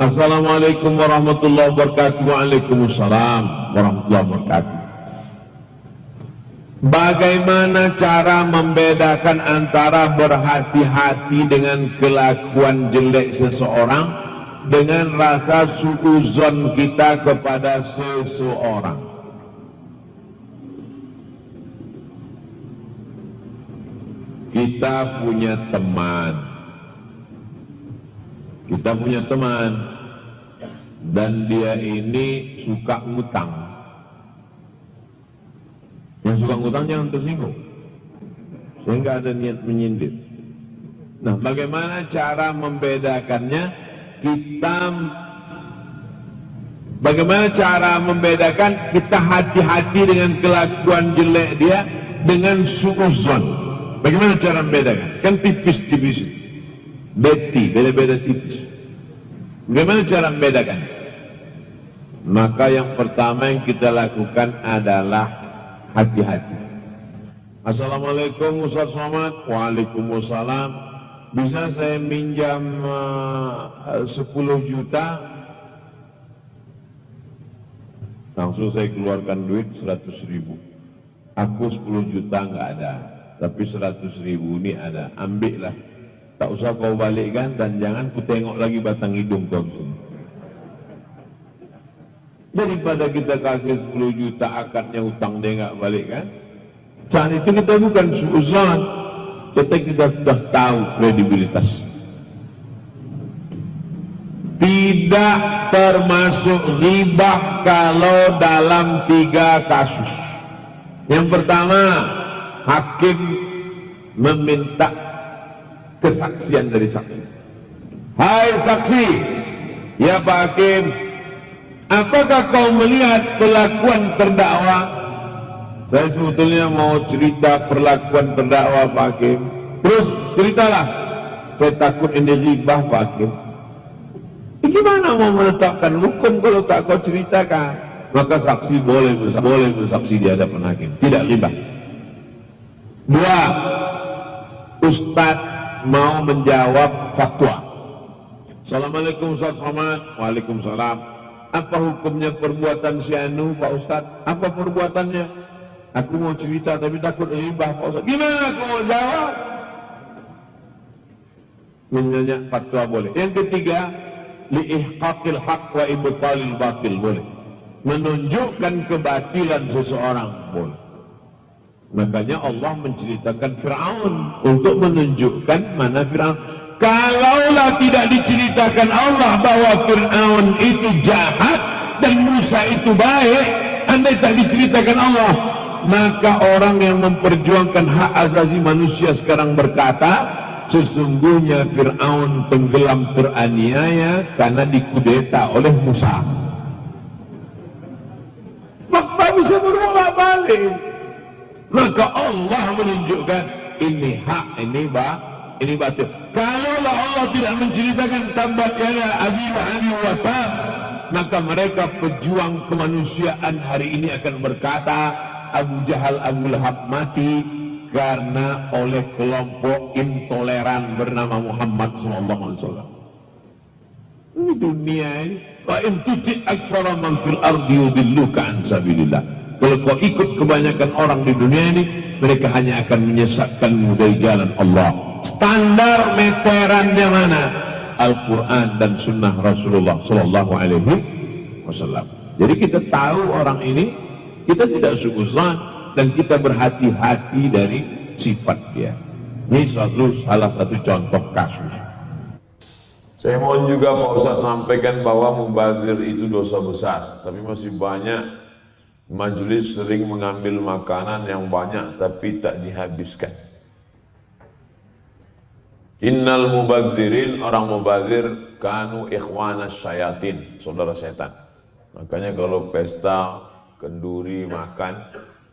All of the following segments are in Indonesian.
Assalamualaikum warahmatullahi wabarakatuh. Waalaikumsalam warahmatullahi wabarakatuh. Bagaimana cara membedakan antara berhati-hati dengan kelakuan jelek seseorang dengan rasa suuzon kita kepada seseorang? Kita punya teman. Kita punya teman dan dia ini suka ngutang yang suka ngutang jangan tersinggung. Sehingga ada niat menyindir. Nah, bagaimana cara membedakannya? Kita Bagaimana cara membedakan kita hati-hati dengan kelakuan jelek dia dengan suuzon? Bagaimana cara membedakan? Kan tipis-tipis. Beti, beda-beda tipis. Bagaimana cara membedakan? Maka yang pertama yang kita lakukan adalah hati-hati. Assalamualaikum Ustaz Somad. Waalaikumsalam. Bisa saya minjam uh, 10 juta? Langsung saya keluarkan duit 100 ribu. Aku 10 juta nggak ada. Tapi 100 ribu ini ada. Ambillah. Tak usah kau balikkan dan jangan ku tengok lagi batang hidung kau. Daripada kita kasih 10 juta akadnya utang dia nggak balik kan? Saat itu kita bukan suuzon, kita kita sudah tahu kredibilitas. Tidak termasuk ribah kalau dalam tiga kasus. Yang pertama, hakim meminta kesaksian dari saksi. Hai saksi, ya Pak Hakim, Apakah kau melihat perlakuan terdakwa? Saya sebetulnya mau cerita perlakuan terdakwa Pak Hakim. Terus ceritalah. Saya takut ini ribah Pak Hakim. Eh, gimana mau menetapkan hukum kalau tak kau ceritakan? Maka saksi boleh bersaksi, boleh bersaksi di hadapan hakim. Tidak ribah. Dua, Ustadz mau menjawab fatwa. Assalamualaikum Ustaz Somad. Waalaikumsalam. Apa hukumnya perbuatan si Anu Pak Ustaz? Apa perbuatannya? Aku mau cerita tapi takut ribah Pak Ustaz. Gimana aku mau jawab? Menanya fatwa boleh. Yang ketiga, liihqaqil haq wa ibtalil batil boleh. Menunjukkan kebatilan seseorang boleh. Makanya Allah menceritakan Fir'aun untuk menunjukkan mana Fir'aun Kalaulah tidak diceritakan Allah bahwa Fir'aun itu jahat dan Musa itu baik, andai tak diceritakan Allah, maka orang yang memperjuangkan hak asasi manusia sekarang berkata, sesungguhnya Fir'aun tenggelam teraniaya karena dikudeta oleh Musa. Maka bisa berulang balik. Maka Allah menunjukkan ini hak, ini bah, ini batil. Kalaulah Allah tidak menceritakan tambat yana abi wa wa maka mereka pejuang kemanusiaan hari ini akan berkata Abu Jahal Abu Lahab mati karena oleh kelompok intoleran bernama Muhammad sallallahu alaihi wasallam. Ini dunia ini. Wa in tuti man fil ardi yudilluka an sabilillah. Kalau kau ikut kebanyakan orang di dunia ini, mereka hanya akan menyesatkanmu dari jalan Allah standar meterannya mana Al-Quran dan Sunnah Rasulullah Sallallahu Alaihi Wasallam. Jadi kita tahu orang ini, kita tidak sukuzan dan kita berhati-hati dari sifat dia. Ini satu salah satu contoh kasus. Saya mohon juga Pak Ustaz sampaikan bahwa membazir itu dosa besar, tapi masih banyak majelis sering mengambil makanan yang banyak tapi tak dihabiskan. Innal mubadzirin orang mubazir kanu ikhwana syayatin, saudara setan. Makanya kalau pesta kenduri makan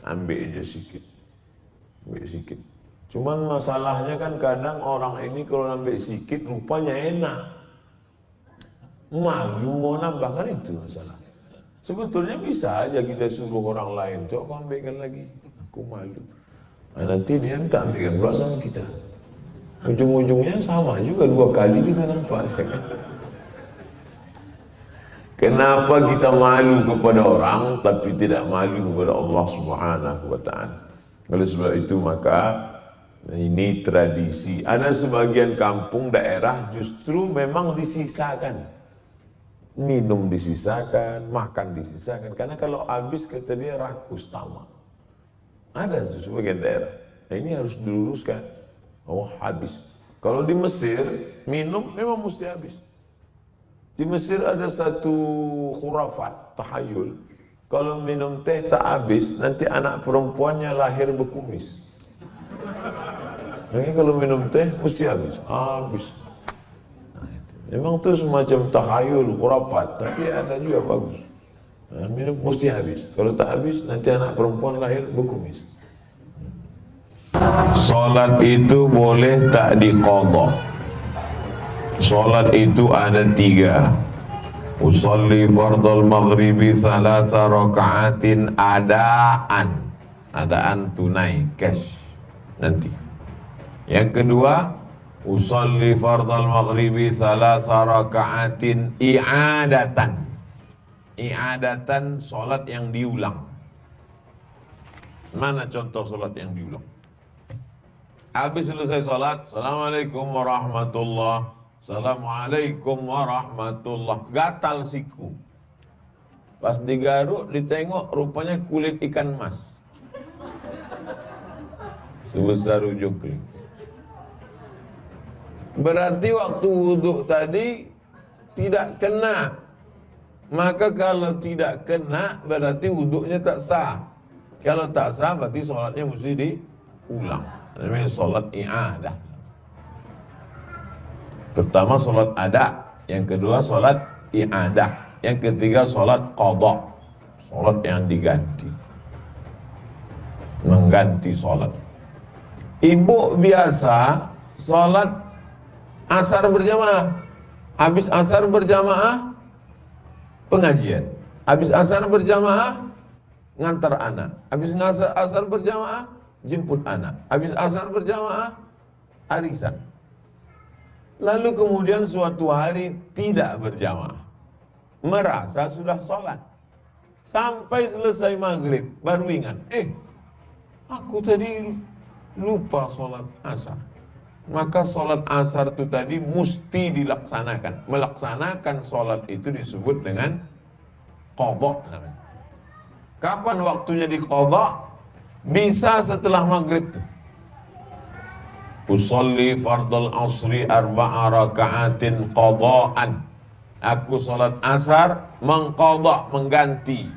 ambil aja sedikit. Ambil sedikit. Cuman masalahnya kan kadang orang ini kalau ambil sedikit rupanya enak. Malu mau nambah kan itu masalah. Sebetulnya bisa aja kita suruh orang lain, coba kau ambilkan lagi. Aku malu. Nah, nanti dia minta ambilkan pula sama kita. Ujung-ujungnya sama juga dua kali juga nampak. Kenapa kita malu kepada orang tapi tidak malu kepada Allah Subhanahu wa taala? Oleh sebab itu maka ini tradisi. Ada sebagian kampung daerah justru memang disisakan. Minum disisakan, makan disisakan. Karena kalau habis kata dia rakus tamak. Ada justru sebagian daerah. Nah, ini harus diluruskan. Oh habis. Kalau di Mesir minum memang mesti habis. Di Mesir ada satu khurafat, tahayul. Kalau minum teh tak habis, nanti anak perempuannya lahir berkumis. Jadi kalau minum teh mesti habis, habis. Memang itu semacam tahayul, khurafat, tapi ada juga bagus. Nah, minum mesti habis. Kalau tak habis, nanti anak perempuan lahir berkumis. Salat itu boleh tak diqadha. Salat itu ada tiga Usalli fardal maghribi salasa raka'atin adaan Adaan tunai, cash Nanti Yang kedua Usalli fardal maghribi salasa raka'atin i'adatan I'adatan salat yang diulang Mana contoh salat yang diulang? Habis selesai salat Assalamualaikum warahmatullahi Assalamualaikum warahmatullah. Gatal siku. Pas digaruk, ditengok rupanya kulit ikan mas. Sebesar ujung kling. Berarti waktu wudhu tadi tidak kena. Maka kalau tidak kena berarti wudhunya tak sah. Kalau tak sah berarti sholatnya mesti diulang. Namanya sholat i'adah. Pertama solat ada, yang kedua solat i'adah, yang ketiga solat qadha. Solat yang diganti. Mengganti solat. Ibu biasa solat asar berjamaah. Habis asar berjamaah pengajian. Habis asar berjamaah ngantar anak. Habis asar, asar berjamaah jemput anak. Habis asar berjamaah arisan. Lalu kemudian suatu hari tidak berjamaah. Merasa sudah sholat. Sampai selesai maghrib, baru ingat, eh, aku tadi lupa sholat asar. Maka sholat asar itu tadi mesti dilaksanakan. Melaksanakan sholat itu disebut dengan qadha Kapan waktunya di qadha? Bisa setelah maghrib tuh. Usalli fardal asri arba'a raka'atin qada'an. Aku salat asar mengqadha, mengganti.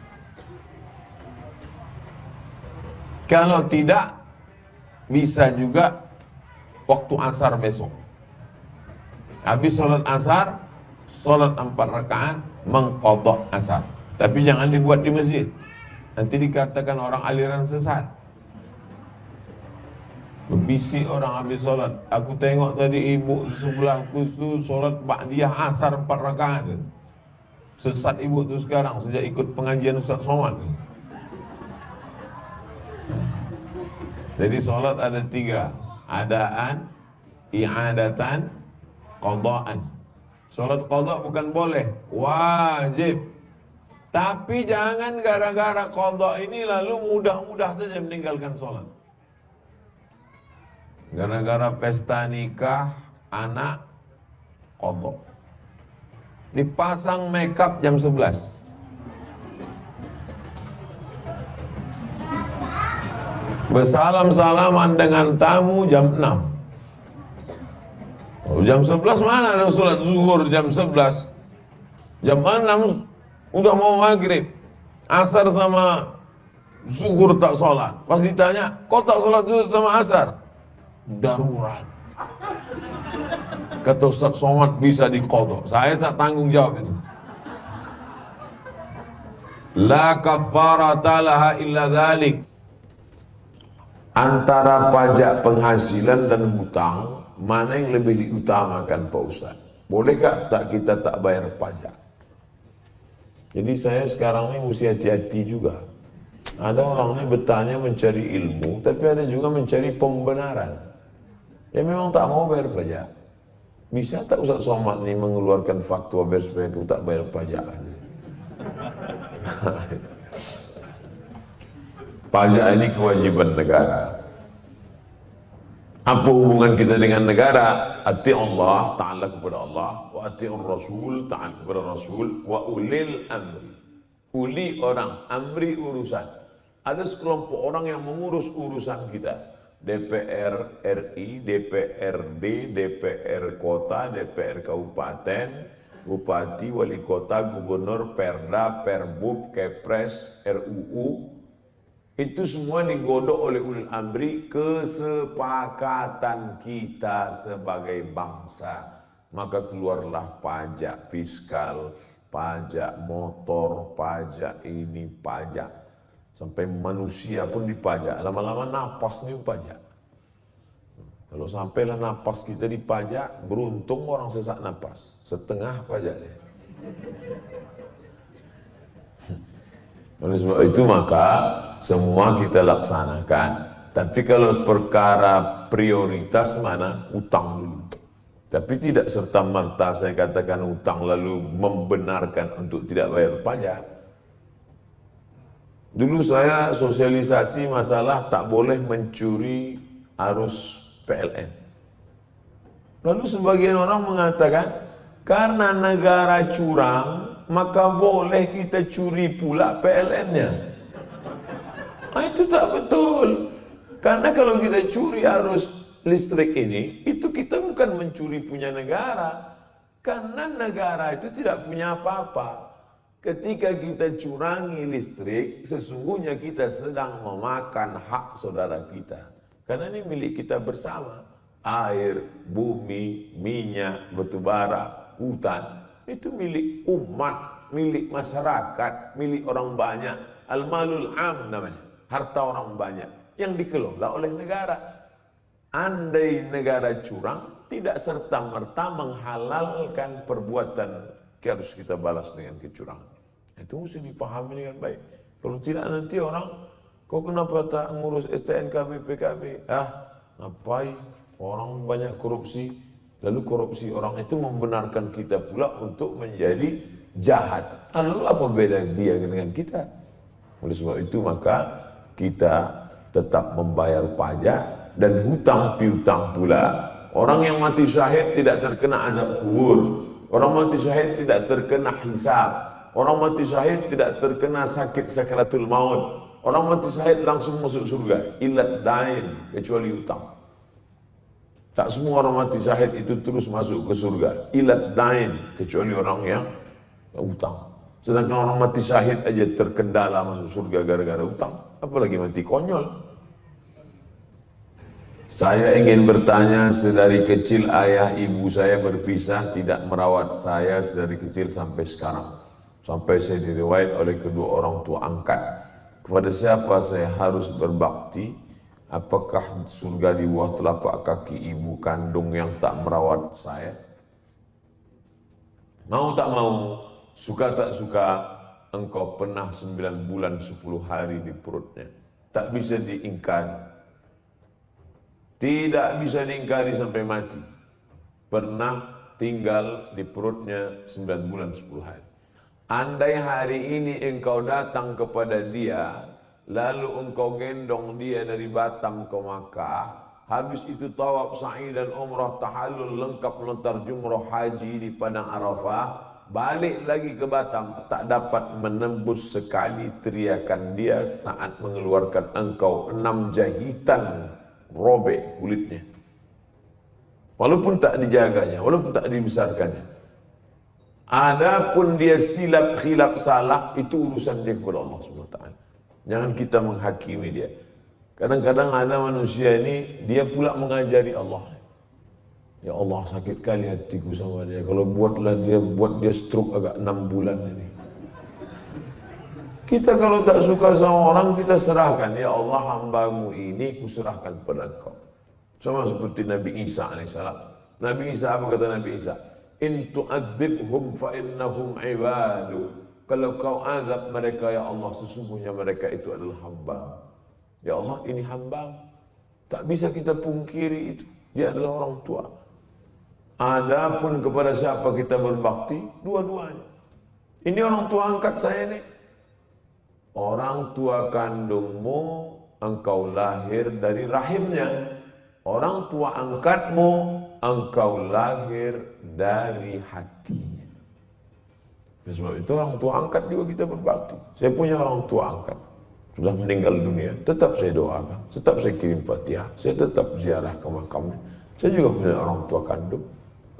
Kalau tidak bisa juga waktu asar besok. Habis salat asar, salat empat rakaat mengqadha asar. Tapi jangan dibuat di masjid. Nanti dikatakan orang aliran sesat. Berbisik orang habis solat. Aku tengok tadi ibu di sebelahku tu solat ba'diyah asar empat rakaat. Sesat ibu tu sekarang sejak ikut pengajian Ustaz Somad. Jadi solat ada tiga. Adaan, i'adatan, qadaan. Solat qada bukan boleh, wajib. Tapi jangan gara-gara qada ini lalu mudah-mudah saja meninggalkan solat. Gara-gara pesta nikah anak kodok. Dipasang makeup jam 11. Bersalam-salaman dengan tamu jam 6. Oh, jam 11 mana ada sholat zuhur jam 11? Jam 6 udah mau maghrib. Asar sama zuhur tak sholat. Pas ditanya, kok tak sholat zuhur sama asar? darurat. Kata Ustaz Somad bisa dikodok. Saya tak tanggung jawab itu. La kafarata laha illa dhalik. Antara pajak penghasilan dan hutang, mana yang lebih diutamakan Pak Ustaz? Bolehkah tak kita tak bayar pajak? Jadi saya sekarang ini mesti hati-hati juga. Ada orang ini bertanya mencari ilmu, tapi ada juga mencari pembenaran. Ya memang tak mau bayar pajak. Bisa tak Ustaz Somad ni mengeluarkan fatwa biar supaya tak bayar pajak? Pajak ini kewajiban negara. Apa hubungan kita dengan negara? Ati Allah, ta'ala kepada Allah. Wa ati Rasul, ta'ala kepada Rasul. Wa ulil amri. Uli orang, amri urusan. Ada sekelompok orang yang mengurus urusan kita. DPR RI, DPRD, DPR kota, DPR kabupaten, bupati, wali kota, gubernur, perda, perbub, kepres, RUU, itu semua digodok oleh ulil amri kesepakatan kita sebagai bangsa. Maka keluarlah pajak fiskal, pajak motor, pajak ini, pajak Sampai manusia pun dipajak. Lama-lama napas nih pajak. Kalau sampailah napas kita dipajak, beruntung orang sesak napas. Setengah pajak dia. Oleh sebab itu maka semua kita laksanakan. Tapi kalau perkara prioritas mana? Utang dulu. Tapi tidak serta merta saya katakan utang lalu membenarkan untuk tidak bayar pajak. Dulu saya sosialisasi masalah tak boleh mencuri arus PLN. Lalu sebagian orang mengatakan, karena negara curang, maka boleh kita curi pula PLN-nya. Nah, itu tak betul. Karena kalau kita curi arus listrik ini, itu kita bukan mencuri punya negara. Karena negara itu tidak punya apa-apa. Ketika kita curangi listrik, sesungguhnya kita sedang memakan hak saudara kita. Karena ini milik kita bersama. Air, bumi, minyak, batu bara, hutan. Itu milik umat, milik masyarakat, milik orang banyak. Al-malul am namanya. Harta orang banyak. Yang dikelola oleh negara. Andai negara curang, tidak serta-merta menghalalkan perbuatan harus kita balas dengan kecurangan. Itu mesti dipahami dengan baik. Kalau tidak nanti orang, kau kenapa tak ngurus STNK BPKB? Ah, ngapain? Orang banyak korupsi, lalu korupsi orang itu membenarkan kita pula untuk menjadi jahat. Ah, lalu apa beda dia dengan kita? Oleh sebab itu maka kita tetap membayar pajak dan hutang piutang pula. Orang yang mati syahid tidak terkena azab kubur. Orang mati syahid tidak terkena hisab. Orang mati syahid tidak terkena sakit sakaratul maut. Orang mati syahid langsung masuk surga. Ilat dain kecuali utang. Tak semua orang mati syahid itu terus masuk ke surga. Ilat dain kecuali orang yang utang. Sedangkan orang mati syahid aja terkendala masuk surga gara-gara utang. Apalagi mati konyol. Saya ingin bertanya, sedari kecil ayah ibu saya berpisah, tidak merawat saya sedari kecil sampai sekarang. Sampai saya diriwayat oleh kedua orang tua angkat. Kepada siapa saya harus berbakti? Apakah surga di bawah telapak kaki ibu kandung yang tak merawat saya? Mau tak mau, suka tak suka, engkau pernah sembilan bulan sepuluh hari di perutnya. Tak bisa diingkari tidak bisa diingkari sampai mati. Pernah tinggal di perutnya 9 bulan 10 hari. Andai hari ini engkau datang kepada dia, lalu engkau gendong dia dari Batam ke Makkah, habis itu tawaf sa'i dan umrah tahallul lengkap lontar jumrah haji di padang Arafah, balik lagi ke Batam, tak dapat menembus sekali teriakan dia saat mengeluarkan engkau enam jahitan robek kulitnya. Walaupun tak dijaganya, walaupun tak dibesarkannya. Adapun dia silap khilaf salah itu urusan dia kepada Allah SWT. Jangan kita menghakimi dia. Kadang-kadang ada manusia ini dia pula mengajari Allah. Ya Allah sakit kali hatiku sama dia. Kalau buatlah dia buat dia stroke agak enam bulan ini. Kita kalau tak suka sama orang, kita serahkan. Ya Allah, hambamu ini kuserahkan kepada engkau. Sama seperti Nabi Isa AS. Nabi Isa, apa kata Nabi Isa? In tu'adzibhum fa innahum ibadu. Kalau kau azab mereka, Ya Allah, sesungguhnya mereka itu adalah hamba. Ya Allah, ini hamba. Tak bisa kita pungkiri itu. Dia adalah orang tua. Adapun kepada siapa kita berbakti, dua-duanya. Ini orang tua angkat saya nih. Orang tua kandungmu engkau lahir dari rahimnya. Orang tua angkatmu engkau lahir dari hatinya. Sebab itu orang tua angkat juga kita berbakti. Saya punya orang tua angkat. Sudah meninggal dunia, tetap saya doakan. Tetap saya kirim fatihah. Saya tetap ziarah ke makamnya. Saya juga punya orang tua kandung.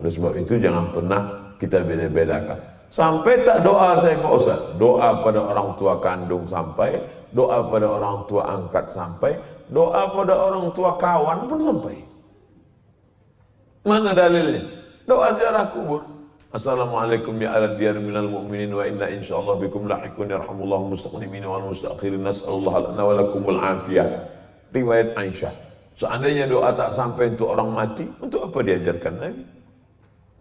Oleh sebab itu jangan pernah kita beda-bedakan. Sampai tak doa saya Pak Ustaz. Doa pada orang tua kandung sampai. Doa pada orang tua angkat sampai. Doa pada orang tua kawan pun sampai. Mana dalilnya? Doa ziarah kubur. Assalamualaikum ya ala diyar minal mu'minin wa inna insyaallah bikum lahikun yarhamullahu mustaqdimin wal mustakhirin nas'alullah lana wa lakumul afiyah. Riwayat Aisyah. Seandainya doa tak sampai untuk orang mati, untuk apa diajarkan Nabi?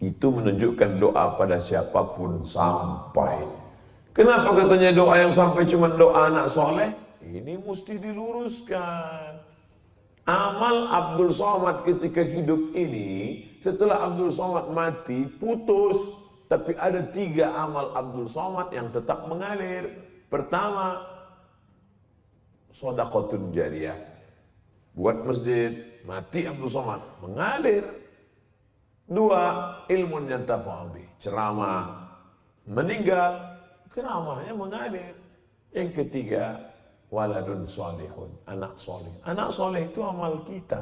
Itu menunjukkan doa pada siapa pun sampai. Kenapa katanya doa yang sampai cuma doa anak soleh? Ini mesti diluruskan. Amal Abdul Somad ketika hidup ini, setelah Abdul Somad mati, putus. Tapi ada tiga amal Abdul Somad yang tetap mengalir. Pertama, sodakotun jariah. Buat masjid, mati Abdul Somad, mengalir. Dua, ilmu yang tafa'abi. Ceramah. Meninggal, ceramahnya mengalir. Yang ketiga, waladun solihun. Anak soleh. Anak soleh itu amal kita.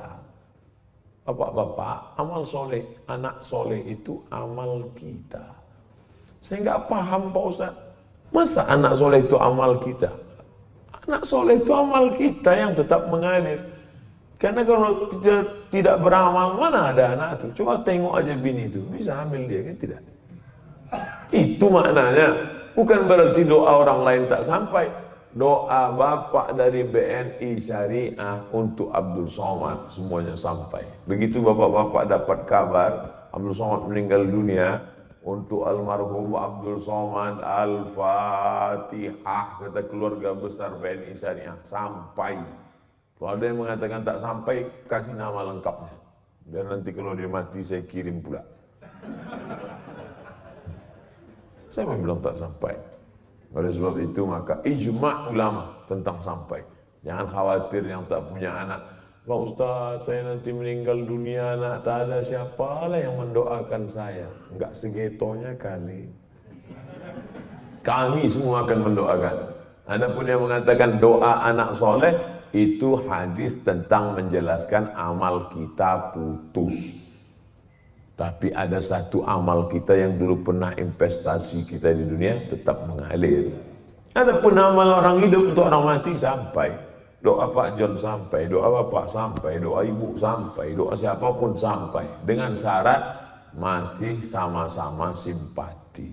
Bapak-bapak, amal soleh. Anak soleh itu amal kita. Saya nggak paham Pak Ustaz. Masa anak soleh itu amal kita? Anak soleh itu amal kita yang tetap mengalir. Karena kalau kita tidak beramal, mana ada anak itu? Coba tengok aja bini itu, bisa hamil dia kan tidak? Itu maknanya. Bukan berarti doa orang lain tak sampai. Doa bapak dari BNI Syariah untuk Abdul Somad semuanya sampai. Begitu bapak-bapak dapat kabar Abdul Somad meninggal dunia, untuk almarhum Abdul Somad Al-Fatihah kata keluarga besar BNI Syariah sampai kalau ada yang mengatakan tak sampai, kasih nama lengkapnya. Dan nanti kalau dia mati, saya kirim pula. saya memang tak sampai. Oleh sebab itu maka ijma' ulama tentang sampai. Jangan khawatir yang tak punya anak. Pak Ustaz, saya nanti meninggal dunia anak tak ada siapa lah yang mendoakan saya. Enggak segetonya kali. Kami semua akan mendoakan. Ada pun yang mengatakan doa anak soleh, itu hadis tentang menjelaskan amal kita putus. Tapi ada satu amal kita yang dulu pernah investasi kita di dunia tetap mengalir. Ada pun amal orang hidup untuk orang mati sampai. Doa Pak John sampai, doa Bapak sampai, doa Ibu sampai, doa siapa pun sampai. Dengan syarat masih sama-sama simpati.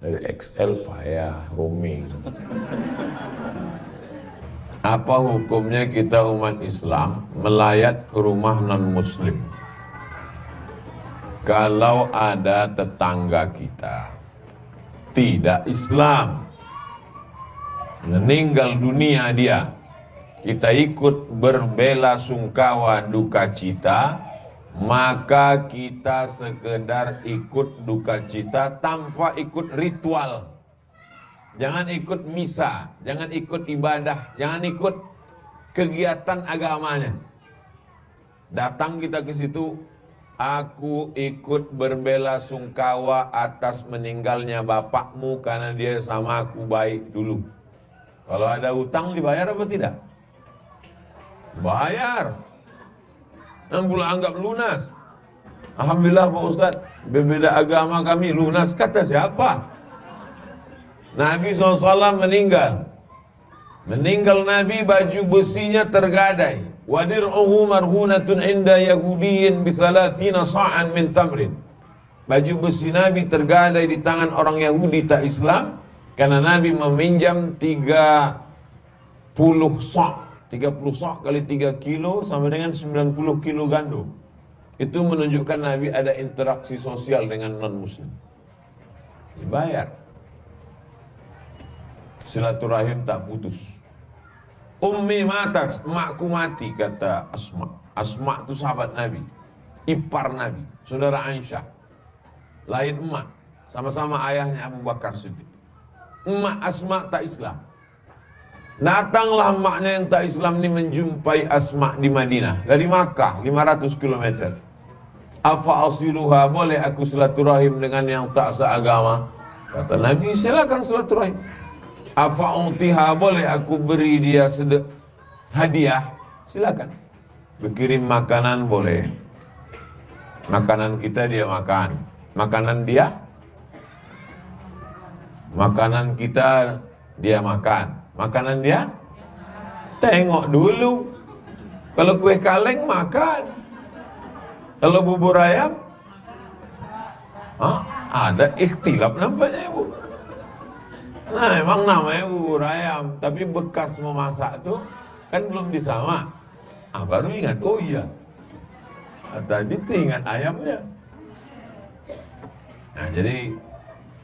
Dari XL payah, roaming. Apa hukumnya kita umat Islam melayat ke rumah non muslim? Kalau ada tetangga kita tidak Islam meninggal dunia dia kita ikut berbela sungkawa duka cita maka kita sekedar ikut duka cita tanpa ikut ritual Jangan ikut misa, jangan ikut ibadah, jangan ikut kegiatan agamanya. Datang kita ke situ, aku ikut berbela sungkawa atas meninggalnya bapakmu karena dia sama aku baik dulu. Kalau ada utang dibayar apa tidak? Bayar. Dan pula anggap lunas. Alhamdulillah Pak Ustaz, berbeda agama kami lunas. Kata siapa? Nabi SAW meninggal. Meninggal Nabi baju besinya tergadai. Wadir'uhu marhunatun inda yahudiyin bisalathina sa'an min tamrin. Baju besi Nabi tergadai di tangan orang Yahudi tak Islam. Karena Nabi meminjam 30 sok. 30 sok kali 3 kilo sama dengan 90 kilo gandum. Itu menunjukkan Nabi ada interaksi sosial dengan non-muslim. Dibayar silaturahim tak putus. Ummi mata, emakku mati kata Asma. Asma itu sahabat Nabi, ipar Nabi, saudara Aisyah. Lain emak, sama-sama ayahnya Abu Bakar Siddiq. Emak Asma tak Islam. Datanglah maknya yang tak Islam ini menjumpai Asma di Madinah dari Makkah 500 km. Afa asiluha boleh aku silaturahim dengan yang tak seagama? Kata Nabi silakan silaturahim. Afa utiha boleh aku beri dia sedek hadiah? Silakan. Berkirim makanan boleh. Makanan kita dia makan. Makanan dia Makanan kita dia makan. Makanan dia tengok dulu. Kalau kue kaleng makan. Kalau bubur ayam Hah? ada ikhtilaf nampaknya ibu. Nah emang namanya bubur ayam, tapi bekas memasak tuh kan belum disama. Ah baru ingat, oh iya. Ah, tadi tuh ingat ayamnya. Nah jadi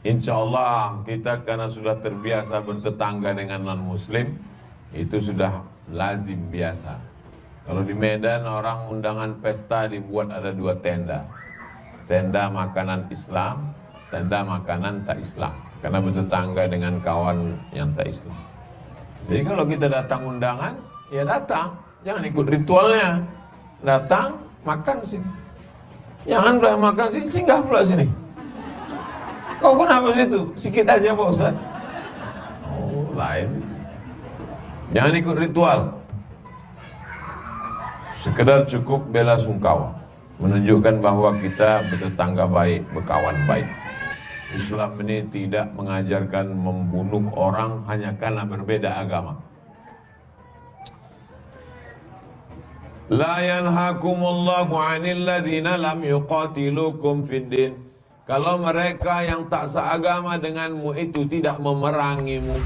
Insya Allah kita karena sudah terbiasa bertetangga dengan non muslim itu sudah lazim biasa. Kalau di Medan orang undangan pesta dibuat ada dua tenda. Tenda makanan Islam, tenda makanan tak Islam. Karena bertetangga dengan kawan yang tak Islam. Jadi kalau kita datang undangan, ya datang. Jangan ikut ritualnya. Datang, makan sini. Jangan udah makan sini, singgah pula sini. Kau kenapa situ? Sikit aja Pak Ustaz. Oh, lain. Jangan ikut ritual. Sekedar cukup bela sungkawa. Menunjukkan bahwa kita bertetangga baik, berkawan baik. Islam ini tidak mengajarkan membunuh orang hanya karena berbeda agama. La yanhakumullahu 'anil ladzina lam yuqatilukum fid din kalau mereka yang tak seagama denganmu itu tidak memerangimu,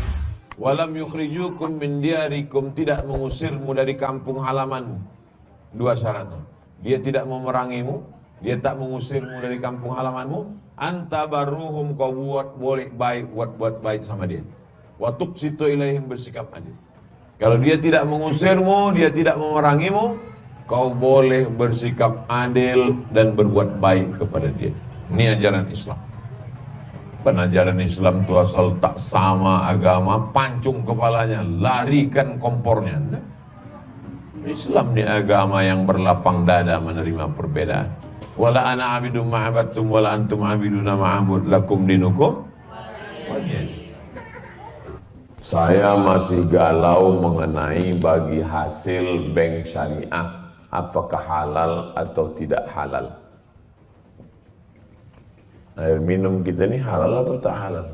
walam yukhrijukum min diarikum tidak mengusirmu dari kampung halamanmu. Dua syaratnya. Dia tidak memerangimu, dia tak mengusirmu dari kampung halamanmu, anta baruhum kau buat boleh baik, buat buat baik sama dia. Watuk situ ilaihim bersikap adil. Kalau dia tidak mengusirmu, dia tidak memerangimu, kau boleh bersikap adil dan berbuat baik kepada dia. Ini ajaran Islam. Penajaran Islam itu asal tak sama agama, pancung kepalanya, larikan kompornya. Islam ini agama yang berlapang dada menerima perbedaan. Wala ana abidum ma'abattum wala antum abiduna ma'abud lakum dinukum. Saya masih galau mengenai bagi hasil bank syariah apakah halal atau tidak halal. Air minum kita ini halal atau tak halal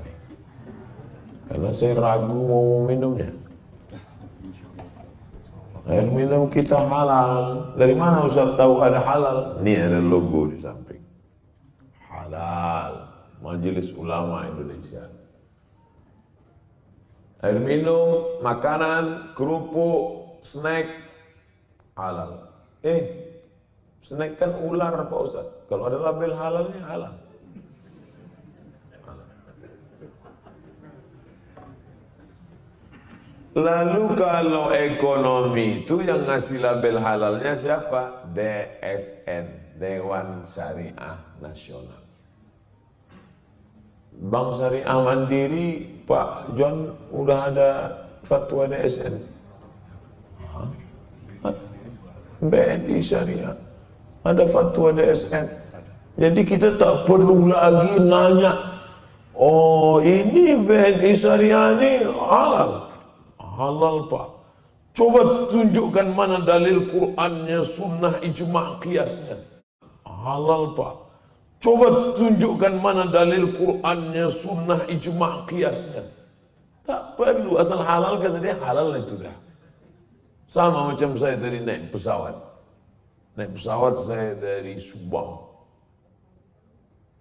karena saya ragu mau minumnya air minum kita halal. Dari mana Ustaz tahu ada halal? Ini ada logo di samping. Halal. Majelis Ulama Indonesia. Air minum makanan kerupuk snack halal. Eh snack kan ular Pak Ustaz. Kalau ada label halalnya halal Lalu kalau ekonomi itu yang ngasih label halalnya siapa? DSN, Dewan Syariah Nasional. Bank Syariah Mandiri, Pak John udah ada fatwa DSN. BNI Syariah, ada fatwa DSN. Jadi kita tak perlu lagi nanya, oh ini BNI Syariah ini halal halal pak. Coba tunjukkan mana dalil Qur'annya, sunnah ijma' kiasnya. Halal pak. Coba tunjukkan mana dalil Qur'annya, sunnah ijma' kiasnya. Tak perlu, asal halal kata dia halal itu dah. Sama macam saya tadi naik pesawat. Naik pesawat saya dari Subang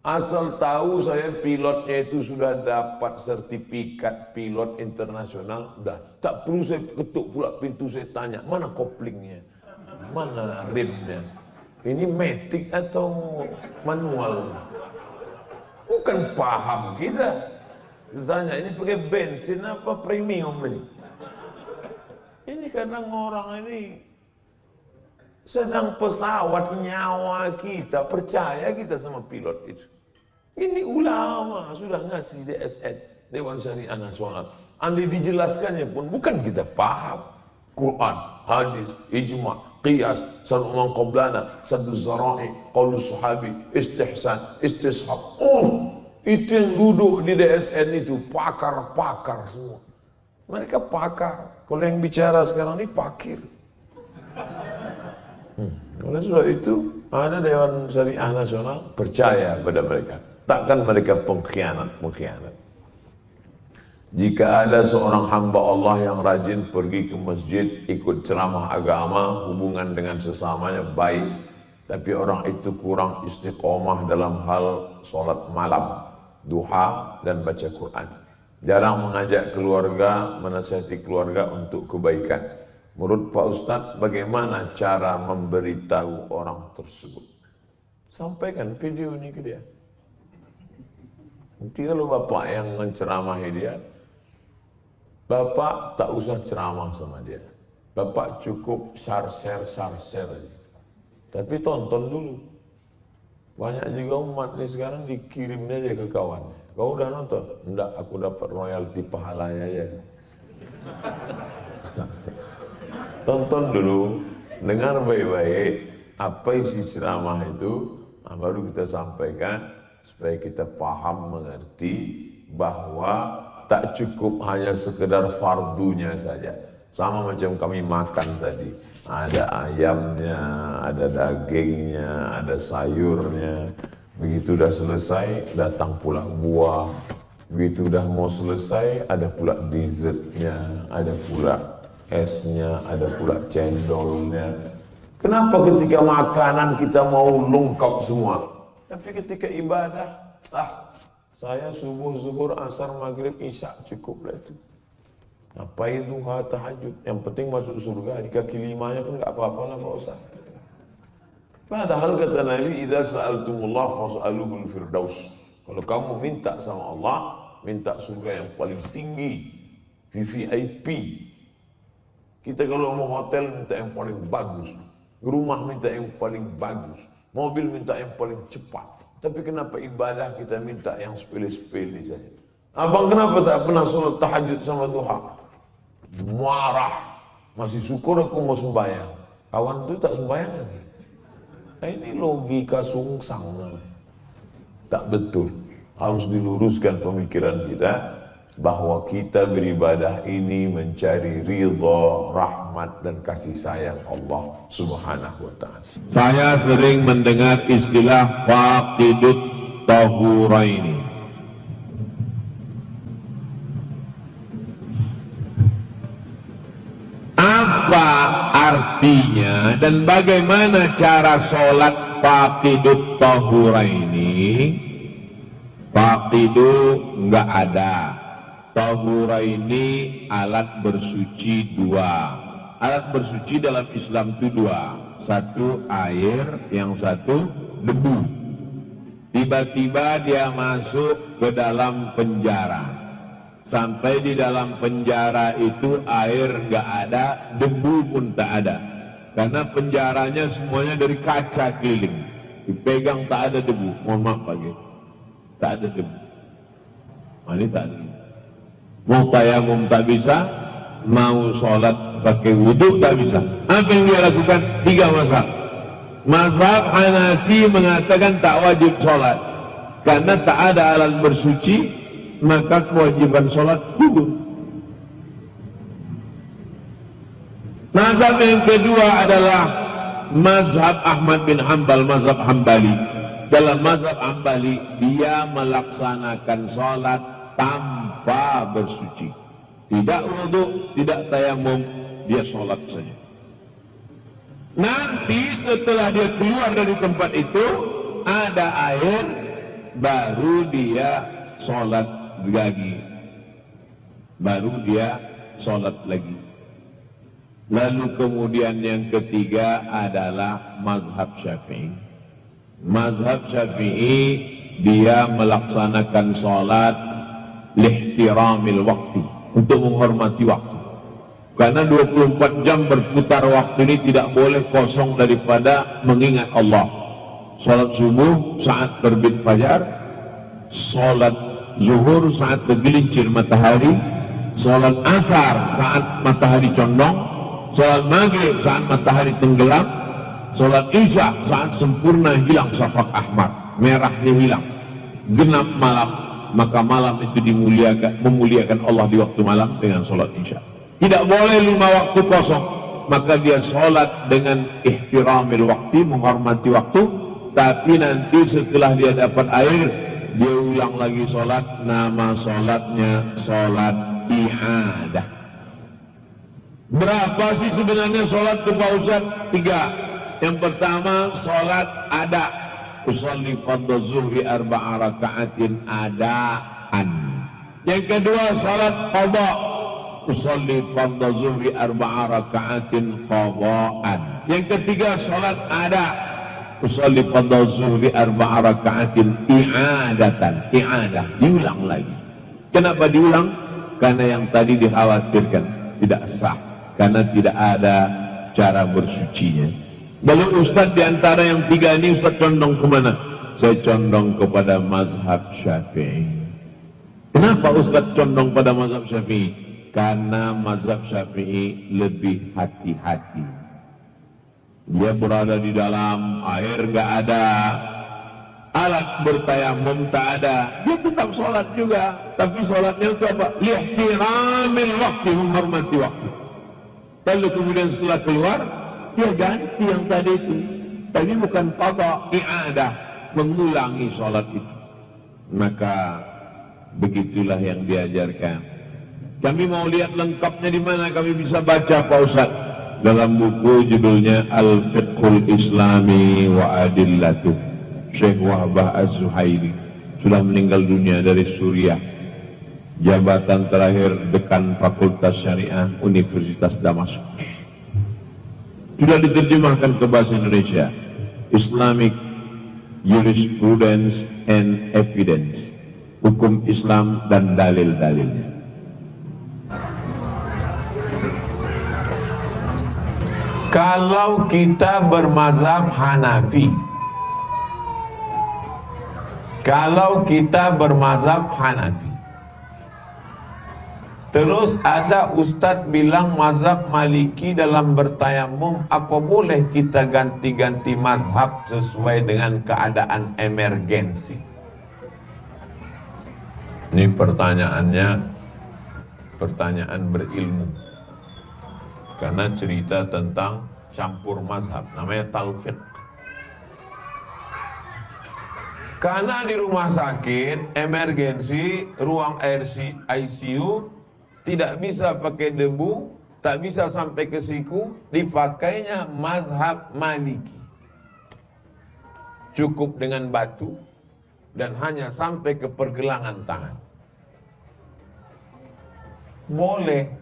Asal tahu saya pilotnya itu sudah dapat sertifikat pilot internasional, udah tak perlu saya ketuk pula pintu saya tanya mana koplingnya, mana rimnya, ini metik atau manual? Bukan paham kita. Tanya ini pakai bensin apa premium ini? Ini kadang orang ini sedang pesawat nyawa kita percaya kita sama pilot itu. Ini ulama sudah ngasih DSN, Dewan Syariah Nasional. Andi dijelaskannya pun bukan kita paham. Quran, hadis, ijma, qiyas, sanumang qoblana, sadu zara'i, qawlu sahabi, istihsan, istishab. Oh, itu yang duduk di DSN itu pakar-pakar semua. Mereka pakar. Kalau yang bicara sekarang ini pakir. Hmm. Oleh sebab itu ada Dewan Syariah Nasional percaya pada mereka. Takkan mereka pengkhianat-pengkhianat. Jika ada seorang hamba Allah yang rajin pergi ke masjid, ikut ceramah agama, hubungan dengan sesamanya baik. Tapi orang itu kurang istiqomah dalam hal sholat malam, duha, dan baca Quran. Jarang mengajak keluarga, menasihati keluarga untuk kebaikan. Menurut Pak Ustadz, bagaimana cara memberitahu orang tersebut? Sampaikan video ini ke dia. Nanti kalau bapak yang menceramahi dia, bapak tak usah ceramah sama dia. Bapak cukup share-share, share-share. Tapi tonton dulu. Banyak juga umat ini sekarang dikirimnya aja ke kawannya. Kau udah nonton? Enggak, aku dapat royalti pahalanya ya. Tonton dulu, dengar baik-baik apa isi ceramah itu, nah baru kita sampaikan supaya kita paham mengerti bahwa tak cukup hanya sekedar fardunya saja. Sama macam kami makan tadi. Ada ayamnya, ada dagingnya, ada sayurnya, Begitu udah selesai, datang pula buah. Begitu udah mau selesai, ada pula dessertnya, ada pula esnya, ada pula cendolnya. Kenapa ketika makanan kita mau lengkap semua? Tapi ketika ibadah, ah, saya subuh, zuhur, asar, maghrib, isya cukup lah itu. Apa itu tahajud? Yang penting masuk surga. Di kaki limanya pun nggak apa-apa lah Pak Ustaz. Padahal kata Nabi, "Idza sa'altumullah fas'aluhul firdaus." Kalau kamu minta sama Allah, minta surga yang paling tinggi, VVIP. Kita kalau mau hotel minta yang paling bagus, rumah minta yang paling bagus, mobil minta yang paling cepat. Tapi kenapa ibadah kita minta yang sepele-sepele saja? Abang kenapa tak pernah sholat tahajud sama duha? Marah. Masih syukur aku mau sembahyang. Kawan itu tak sembahyang lagi. Nah, ini logika sungsang. Tak betul. Harus diluruskan pemikiran kita bahwa kita beribadah ini mencari ridha, rahmat dan kasih sayang Allah Subhanahu wa taala. Saya sering mendengar istilah faqidut tahuraini. Apa artinya dan bagaimana cara sholat faqidut tahuraini? Faqidu enggak ada. Tahuraini alat bersuci dua. Alat bersuci dalam Islam itu dua. Satu air, yang satu debu. Tiba-tiba dia masuk ke dalam penjara sampai di dalam penjara itu air nggak ada, debu pun tak ada. Karena penjaranya semuanya dari kaca keliling. Dipegang tak ada debu. Mohon maaf pagi. Tak ada debu. Ini tak ada. Mau tayamum tak bisa, mau sholat pakai wudhu tak bisa. Apa yang dia lakukan? Tiga mazhab. Mazhab Hanafi mengatakan tak wajib sholat. Karena tak ada alat bersuci, maka kewajiban sholat gugur. Mazhab yang kedua adalah mazhab Ahmad bin Hambal, mazhab Hambali. Dalam mazhab Hambali, dia melaksanakan sholat tanpa bersuci. Tidak wudhu, tidak tayamum, dia sholat saja. Nanti setelah dia keluar dari tempat itu, ada air, baru dia sholat lagi. Baru dia sholat lagi. Lalu kemudian yang ketiga adalah mazhab syafi'i. Mazhab syafi'i dia melaksanakan sholat lihtiramil waktu untuk menghormati waktu. Karena 24 jam berputar waktu ini tidak boleh kosong daripada mengingat Allah. Sholat subuh saat terbit fajar. Sholat zuhur saat tergelincir matahari. Sholat asar saat matahari condong, sholat maghrib saat matahari tenggelam, sholat isya saat sempurna hilang safak ahmar, merahnya hilang, genap malam, maka malam itu dimuliakan, memuliakan Allah di waktu malam dengan sholat isya. Tidak boleh lima waktu kosong, maka dia sholat dengan ihtiramil waktu, menghormati waktu, tapi nanti setelah dia dapat air, dia ulang lagi sholat, nama sholatnya sholat i'adah. Berapa sih sebenarnya sholat itu Pak? Tiga. Yang pertama sholat ada. Usalli fardhu zuhri arba'a raka'atin adaan. Yang kedua sholat qadha. Usalli fardhu zuhri arba'a raka'atin qadhaan. Yang ketiga sholat ada. Usalli fardhu zuhri arba'a raka'atin i'adatan. I'adah. Diulang lagi. Kenapa diulang? Karena yang tadi dikhawatirkan tidak sah. Karena tidak ada cara bersucinya. Lalu Ustadz di antara yang tiga ini Ustadz condong ke mana? Saya condong kepada mazhab syafi'i. Kenapa Ustadz condong pada mazhab syafi'i? Karena mazhab syafi'i lebih hati-hati. Dia berada di dalam air nggak ada, alat bertayamum tak ada, dia tetap sholat juga. Tapi sholatnya itu apa? Lihtiramil waktu, menghormati waktu. Lalu kemudian setelah keluar, dia ganti yang tadi itu. Tapi bukan pada i'adah, mengulangi sholat itu. Maka begitulah yang diajarkan. Kami mau lihat lengkapnya di mana kami bisa baca Pak Ustaz. Dalam buku judulnya Al-Fiqhul Islami wa Adillatu. Syekh Wahbah Az-Zuhairi sudah meninggal dunia dari Suriah. Jabatan terakhir dekan Fakultas Syariah Universitas Damaskus sudah diterjemahkan ke bahasa Indonesia. Islamic Jurisprudence and Evidence. Hukum Islam dan dalil-dalilnya. Kalau kita bermazhab Hanafi Kalau kita bermazhab Hanafi Terus ada ustadz bilang mazhab maliki dalam bertayamum Apa boleh kita ganti-ganti mazhab sesuai dengan keadaan emergensi? Ini pertanyaannya Pertanyaan berilmu. Karena cerita tentang campur mazhab Namanya talfiq. Karena di rumah sakit emergensi ruang ICU tidak bisa pakai debu, tak bisa sampai ke siku, dipakainya mazhab maliki. Cukup dengan batu dan hanya sampai ke pergelangan tangan. Boleh,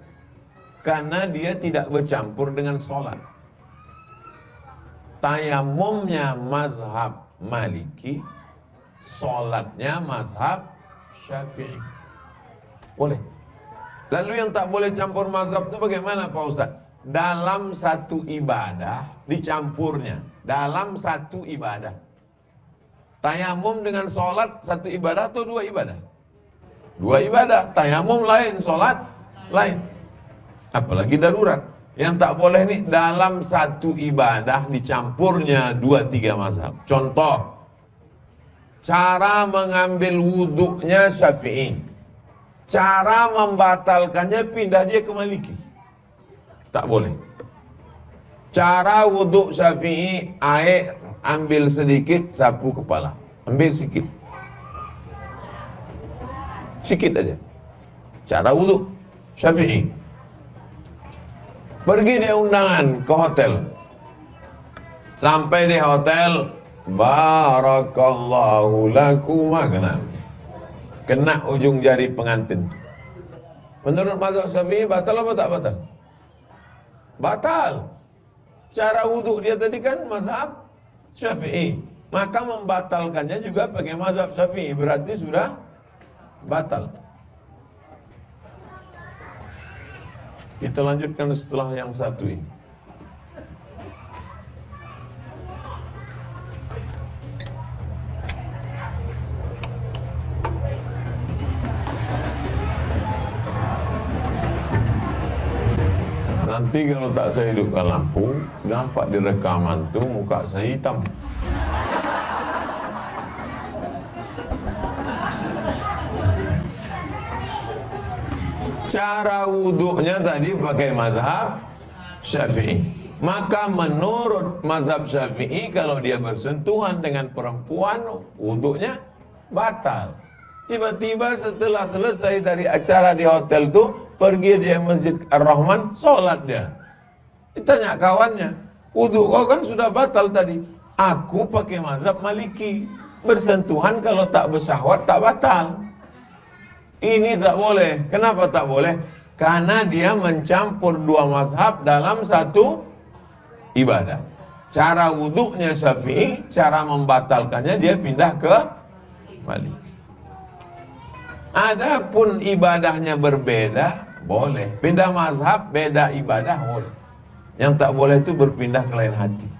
karena dia tidak bercampur dengan sholat. Tayamumnya mazhab maliki, sholatnya mazhab syafi'i. Boleh. Lalu yang tak boleh campur mazhab itu bagaimana Pak Ustaz? Dalam satu ibadah dicampurnya. Dalam satu ibadah. Tayamum dengan sholat satu ibadah atau dua ibadah? Dua ibadah. Tayamum lain, sholat lain. Apalagi darurat. Yang tak boleh nih dalam satu ibadah dicampurnya dua tiga mazhab. Contoh, cara mengambil wuduknya syafi'i cara membatalkannya pindah dia ke Maliki. Tak boleh. Cara wuduk Syafi'i air ambil sedikit sapu kepala. Ambil sedikit. Sedikit aja. Cara wuduk Syafi'i. Pergi dia undangan ke hotel. Sampai di hotel, Barakallahu lakum? Kena ujung jari pengantin. Menurut mazhab Syafi'i batal apa tak batal? Batal. Cara wudhu dia tadi kan mazhab Syafi'i. Maka membatalkannya juga pakai mazhab Syafi'i. Berarti sudah batal. Kita lanjutkan setelah yang satu ini. Nanti kalau tak saya hidupkan lampu, nampak di rekaman tuh muka saya hitam. Cara wuduknya tadi pakai mazhab Syafi'i. Maka menurut mazhab Syafi'i kalau dia bersentuhan dengan perempuan wuduknya batal. Tiba-tiba setelah selesai dari acara di hotel tuh pergi dia Masjid Ar-Rahman, sholat dia. Ditanya kawannya, wudhu kau kan sudah batal tadi. Aku pakai mazhab maliki. Bersentuhan kalau tak bersahwat tak batal. Ini tak boleh. Kenapa tak boleh? Karena dia mencampur dua mazhab dalam satu ibadah. Cara wuduknya syafi'i, cara membatalkannya dia pindah ke Maliki. Adapun ibadahnya berbeda, boleh. Pindah mazhab, beda ibadah, boleh. Yang tak boleh itu berpindah ke lain hati.